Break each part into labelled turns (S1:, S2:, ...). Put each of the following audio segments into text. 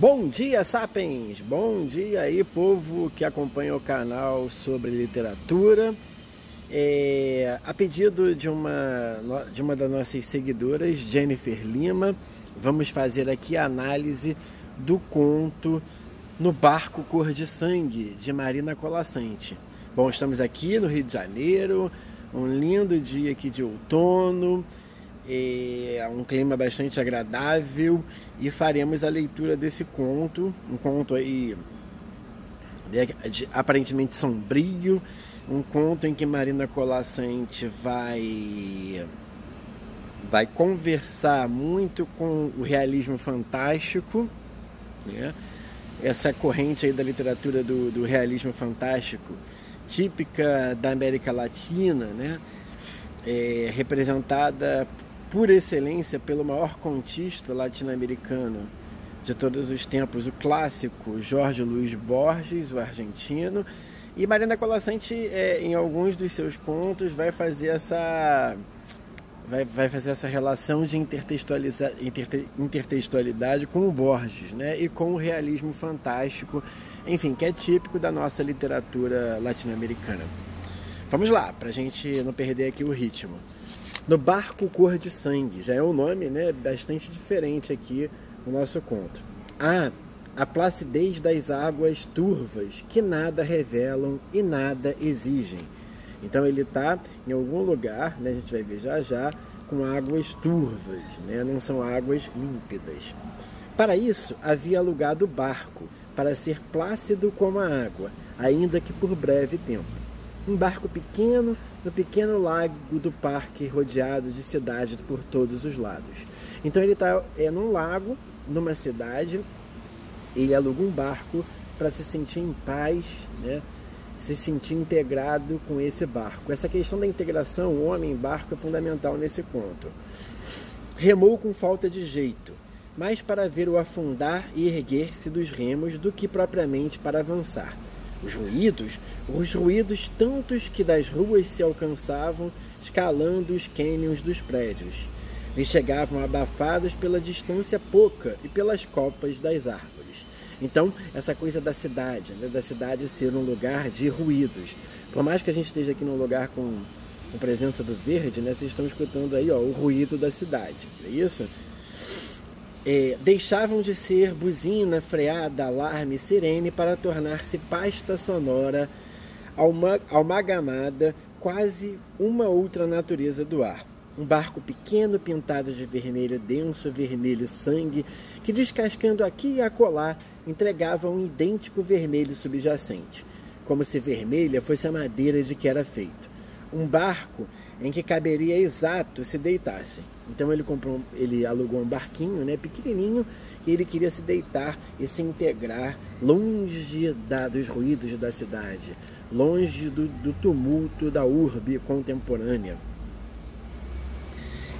S1: Bom dia, Sapiens! Bom dia aí, povo que acompanha o canal sobre literatura. É, a pedido de uma, de uma das nossas seguidoras, Jennifer Lima, vamos fazer aqui a análise do conto No Barco Cor de Sangue, de Marina Colassante. Bom, estamos aqui no Rio de Janeiro, um lindo dia aqui de outono, é um clima bastante agradável e faremos a leitura desse conto, um conto aí de, de, aparentemente sombrio, um conto em que Marina Colassante vai vai conversar muito com o realismo fantástico, né? essa corrente aí da literatura do, do realismo fantástico, típica da América Latina, né? É, representada por excelência pelo maior contista latino-americano de todos os tempos, o clássico Jorge Luiz Borges, o argentino. E Marina Colassante, é, em alguns dos seus contos, vai fazer essa vai, vai fazer essa relação de intertextualiza, inter, intertextualidade com o Borges, né? E com o realismo fantástico, enfim, que é típico da nossa literatura latino-americana. Vamos lá, para a gente não perder aqui o ritmo. No barco cor de sangue, já é um nome né, bastante diferente aqui no nosso conto. Ah, a placidez das águas turvas que nada revelam e nada exigem. Então ele está em algum lugar, né, a gente vai ver já já, com águas turvas, né, não são águas límpidas. Para isso, havia alugado o barco, para ser plácido como a água, ainda que por breve tempo. Um barco pequeno, no pequeno lago do parque rodeado de cidade por todos os lados. Então ele está é, num lago, numa cidade, ele aluga um barco para se sentir em paz, né? se sentir integrado com esse barco. Essa questão da integração homem-barco é fundamental nesse ponto. Remou com falta de jeito, mais para ver o afundar e erguer-se dos remos do que propriamente para avançar. Os ruídos, os ruídos tantos que das ruas se alcançavam, escalando os cânions dos prédios. E chegavam abafados pela distância pouca e pelas copas das árvores. Então, essa coisa da cidade, né, da cidade ser um lugar de ruídos. Por mais que a gente esteja aqui num lugar com, com presença do verde, né, vocês estão escutando aí ó, o ruído da cidade, é isso? É, deixavam de ser buzina, freada, alarme, sirene para tornar-se pasta sonora almagamada, quase uma outra natureza do ar. Um barco pequeno pintado de vermelho denso, vermelho sangue, que descascando aqui e acolá entregava um idêntico vermelho subjacente, como se vermelha fosse a madeira de que era feito. Um barco em que caberia exato se deitasse. Então ele comprou, ele alugou um barquinho, né, pequenininho, e ele queria se deitar e se integrar longe da, dos ruídos da cidade, longe do, do tumulto da urbe contemporânea.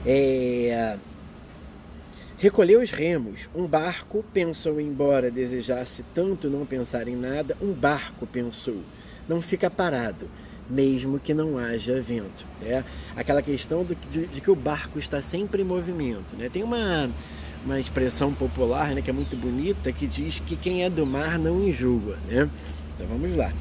S1: É... Recolheu os remos. Um barco pensou, embora desejasse tanto não pensar em nada, um barco pensou. Não fica parado mesmo que não haja vento. Né? Aquela questão do, de, de, que o barco está sempre em movimento. Né? Tem uma, uma expressão popular né, que é muito bonita que diz que quem é do mar não enjoa. Né? Então vamos lá.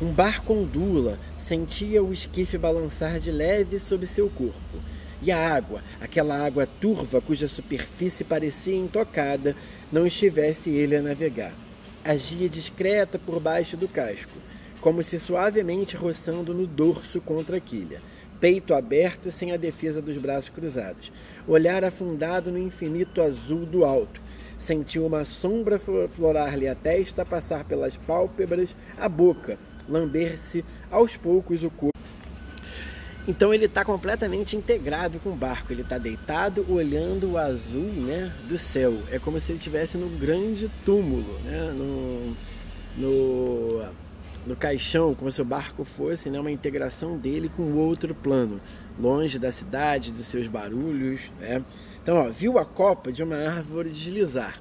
S1: Um barco ondula, sentia o esquife balançar de leve sob seu corpo. E a água, aquela água turva cuja superfície parecia intocada, não estivesse ele a navegar. Agia discreta por baixo do casco como se suavemente roçando no dorso contra a quilha, peito aberto sem a defesa dos braços cruzados, olhar afundado no infinito azul do alto. Sentiu uma sombra florar-lhe a testa, passar pelas pálpebras, a boca, lamber-se aos poucos o corpo. Então ele está completamente integrado com o barco. Ele está deitado olhando o azul né, do céu. É como se ele estivesse no grande túmulo, né, no, no no caixão, como se o barco fosse né, uma integração dele com outro plano, longe da cidade, dos seus barulhos. Né? Então, ó, viu a copa de uma árvore deslizar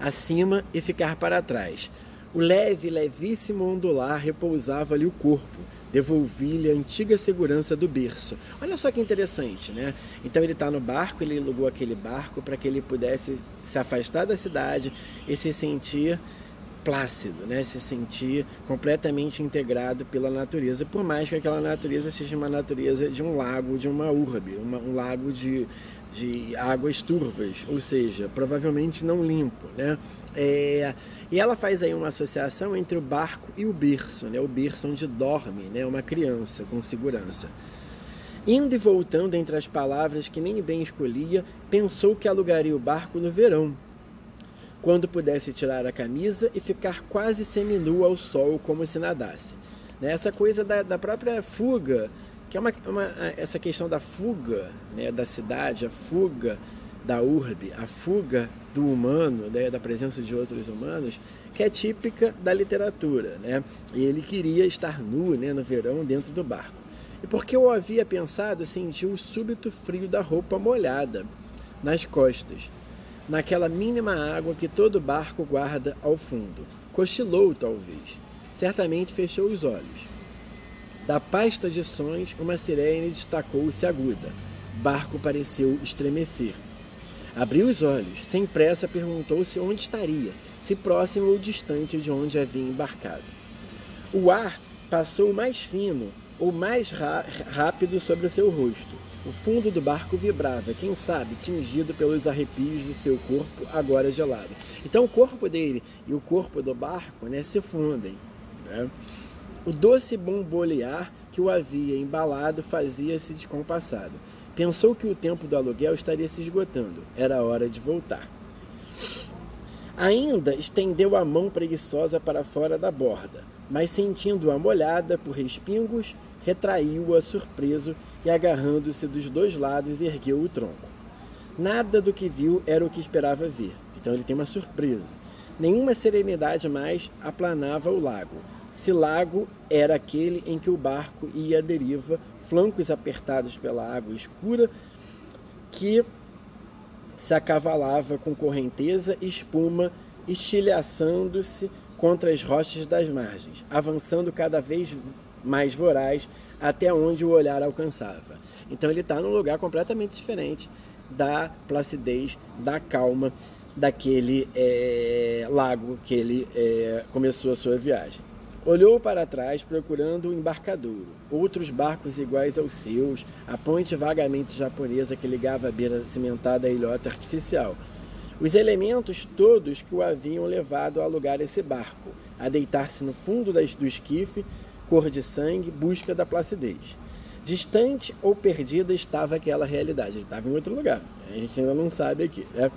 S1: acima e ficar para trás. O leve, levíssimo ondular repousava-lhe o corpo, devolvi-lhe a antiga segurança do berço. Olha só que interessante, né? Então ele está no barco, ele alugou aquele barco para que ele pudesse se afastar da cidade e se sentir plácido, né? se sentir completamente integrado pela natureza, por mais que aquela natureza seja uma natureza de um lago, de uma urbe, uma, um lago de, de águas turvas, ou seja, provavelmente não limpo. Né? É, e ela faz aí uma associação entre o barco e o berço, né? o berço onde dorme né? uma criança com segurança. Indo e voltando entre as palavras que nem bem escolhia, pensou que alugaria o barco no verão, quando pudesse tirar a camisa e ficar quase seminu ao sol como se nadasse. Né? Essa coisa da, da própria fuga, que é uma, uma, essa questão da fuga né, da cidade, a fuga da urbe, a fuga do humano, né, da presença de outros humanos, que é típica da literatura. Né? E ele queria estar nu né, no verão dentro do barco. E porque eu havia pensado, sentiu o súbito frio da roupa molhada nas costas naquela mínima água que todo barco guarda ao fundo. Cochilou, talvez. Certamente fechou os olhos. Da pasta de sons, uma sirene destacou-se aguda. Barco pareceu estremecer. Abriu os olhos. Sem pressa, perguntou-se onde estaria, se próximo ou distante de onde havia embarcado. O ar passou mais fino ou mais rápido sobre seu rosto o fundo do barco vibrava, quem sabe, tingido pelos arrepios de seu corpo agora gelado. Então o corpo dele e o corpo do barco né, se fundem. Né? O doce bombolear que o havia embalado fazia-se descompassado. Pensou que o tempo do aluguel estaria se esgotando. Era hora de voltar. Ainda estendeu a mão preguiçosa para fora da borda, mas sentindo-a molhada por respingos, retraiu-a surpreso e, agarrando-se dos dois lados, ergueu o tronco. Nada do que viu era o que esperava ver, então ele tem uma surpresa. Nenhuma serenidade mais aplanava o lago. Se lago era aquele em que o barco ia à deriva, flancos apertados pela água escura que se acavalava com correnteza e espuma, estilhaçando-se contra as rochas das margens, avançando cada vez mais voraz até onde o olhar alcançava. Então ele está num lugar completamente diferente da placidez, da calma daquele é, lago que ele é, começou a sua viagem. Olhou para trás procurando o embarcadouro, outros barcos iguais aos seus, a ponte vagamente japonesa que ligava a beira cimentada à ilhota artificial. Os elementos todos que o haviam levado a alugar esse barco, a deitar-se no fundo do esquife, cor de sangue, busca da placidez. Distante ou perdida estava aquela realidade. Ele estava em outro lugar. A gente ainda não sabe aqui. Né?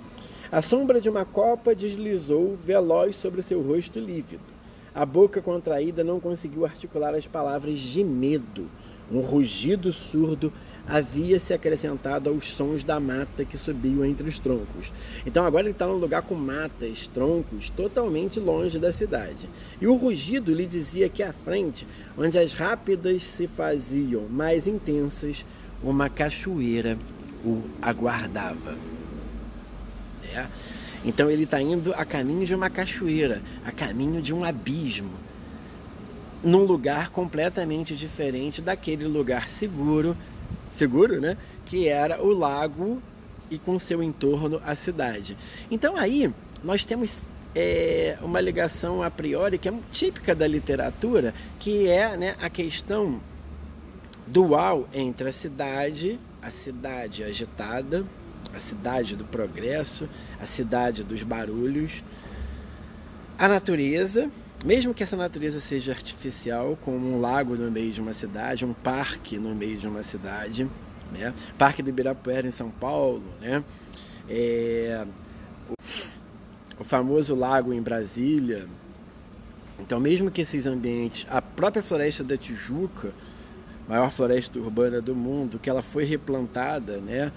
S1: A sombra de uma copa deslizou veloz sobre seu rosto lívido. A boca contraída não conseguiu articular as palavras de medo. Um rugido surdo havia se acrescentado aos sons da mata que subiam entre os troncos. Então agora ele está num lugar com matas, troncos, totalmente longe da cidade. E o rugido lhe dizia que à frente, onde as rápidas se faziam mais intensas, uma cachoeira o aguardava. É. Então ele está indo a caminho de uma cachoeira, a caminho de um abismo, num lugar completamente diferente daquele lugar seguro seguro, né? Que era o lago e com seu entorno a cidade. Então aí nós temos é, uma ligação a priori que é típica da literatura, que é né, a questão dual entre a cidade, a cidade agitada, a cidade do progresso, a cidade dos barulhos, a natureza, mesmo que essa natureza seja artificial, como um lago no meio de uma cidade, um parque no meio de uma cidade, né? Parque do Ibirapuera em São Paulo, né? É, o, famoso lago em Brasília. Então, mesmo que esses ambientes, a própria floresta da Tijuca, maior floresta urbana do mundo, que ela foi replantada, né?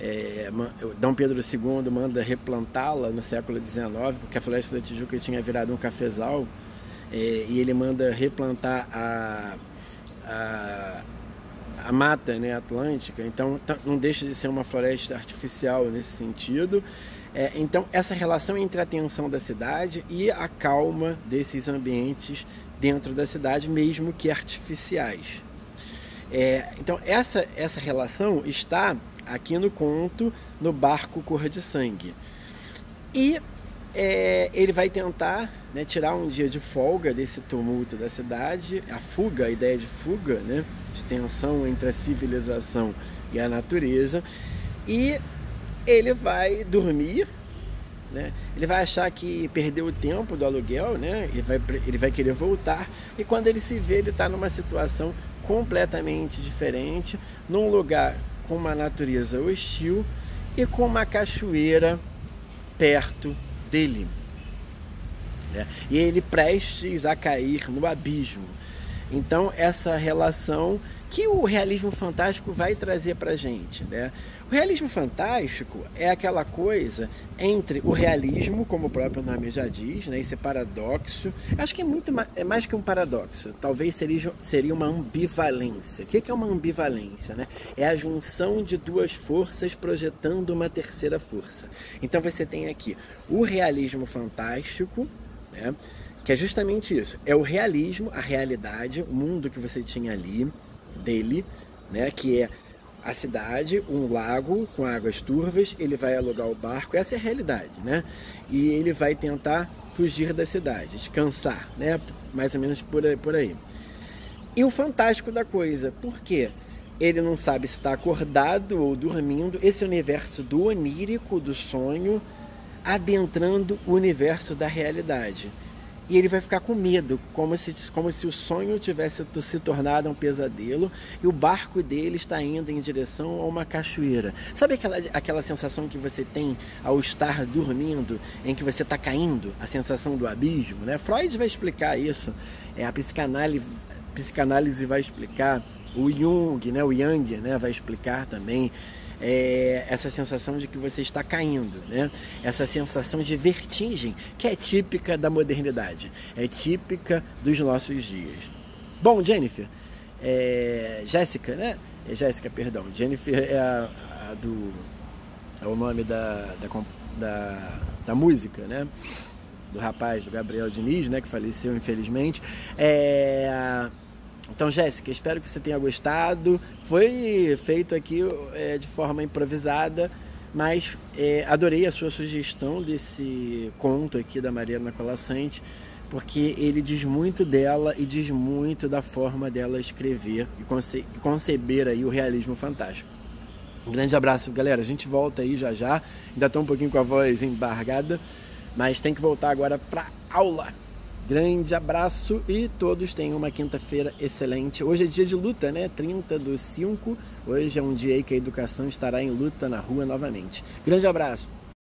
S1: É, Dom Pedro II manda replantá-la no século XIX, porque a floresta da Tijuca tinha virado um cafezal é, e ele manda replantar a, a, a mata né, atlântica, então não deixa de ser uma floresta artificial nesse sentido. É, então, essa relação entre a tensão da cidade e a calma desses ambientes dentro da cidade, mesmo que artificiais. É, então essa, essa relação está aqui no conto no barco cor de sangue. E é, ele vai tentar né, tirar um dia de folga desse tumulto da cidade, a fuga, a ideia de fuga, né, de tensão entre a civilização e a natureza, e ele vai dormir, né, ele vai achar que perdeu o tempo do aluguel, né, ele, vai, ele vai querer voltar, e quando ele se vê, ele está numa situação completamente diferente, num lugar com uma natureza hostil e com uma cachoeira perto dele. Né? E ele prestes a cair no abismo. Então, essa relação que o realismo fantástico vai trazer para gente. Né? O realismo fantástico é aquela coisa entre o realismo, como o próprio nome já diz, né, esse paradoxo. Acho que é muito mais, é mais que um paradoxo. Talvez seria, seria uma ambivalência. O que é uma ambivalência? Né? É a junção de duas forças projetando uma terceira força. Então você tem aqui o realismo fantástico, né, que é justamente isso. É o realismo, a realidade, o mundo que você tinha ali dele, né, que é a cidade, um lago com águas turvas, ele vai alugar o barco, essa é a realidade, né? E ele vai tentar fugir da cidade, descansar, né? Mais ou menos por aí. Por aí. E o fantástico da coisa, por quê? Ele não sabe se está acordado ou dormindo, esse universo do onírico, do sonho, adentrando o universo da realidade e ele vai ficar com medo, como se, como se o sonho tivesse se tornado um pesadelo e o barco dele está indo em direção a uma cachoeira. Sabe aquela, aquela sensação que você tem ao estar dormindo, em que você está caindo, a sensação do abismo? Né? Freud vai explicar isso, é, a psicanálise, psicanálise vai explicar, o Jung, né, o Yang né, vai explicar também é, essa sensação de que você está caindo, né? Essa sensação de vertigem que é típica da modernidade, é típica dos nossos dias. Bom, Jennifer, é, Jéssica, né? É Jéssica, perdão. Jennifer é a, a do é o nome da, da, da, da música, né? do rapaz, do Gabriel Diniz, né, que faleceu infelizmente. É, então, Jéssica, espero que você tenha gostado. Foi feito aqui é, de forma improvisada, mas é, adorei a sua sugestão desse conto aqui da Mariana Colassante, porque ele diz muito dela e diz muito da forma dela escrever e conce conceber aí o realismo fantástico. Um grande abraço, galera. A gente volta aí já já. Ainda estou um pouquinho com a voz embargada, mas tem que voltar agora para aula. Grande abraço e todos tenham uma quinta-feira excelente. Hoje é dia de luta, né? 30 do 5. Hoje é um dia aí que a educação estará em luta na rua novamente. Grande abraço.